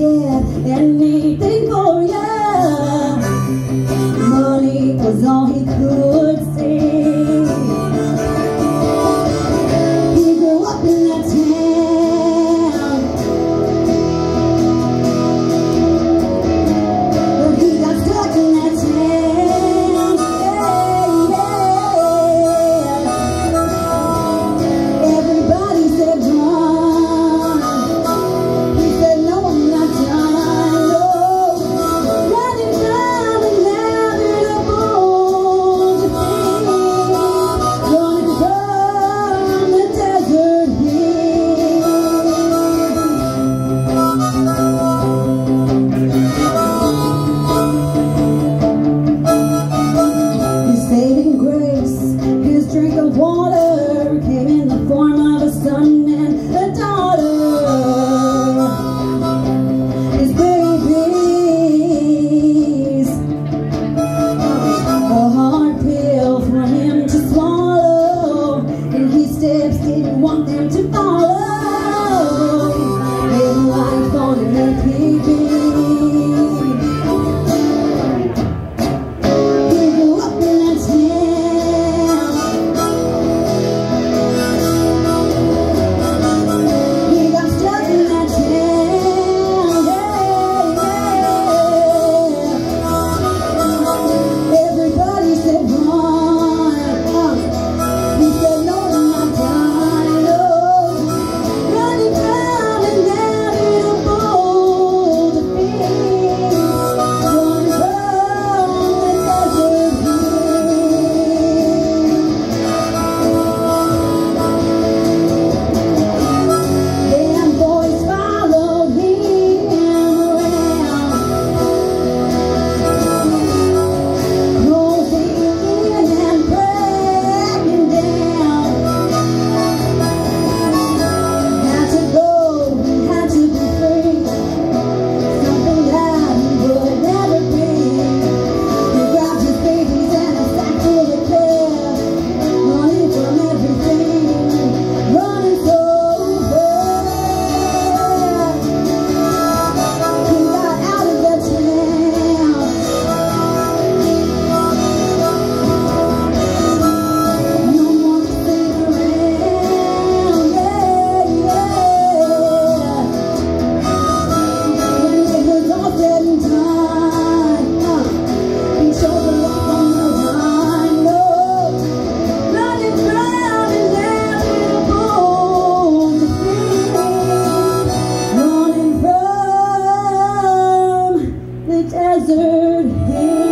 yeah, anything for ya. Money was all he could. sheltered.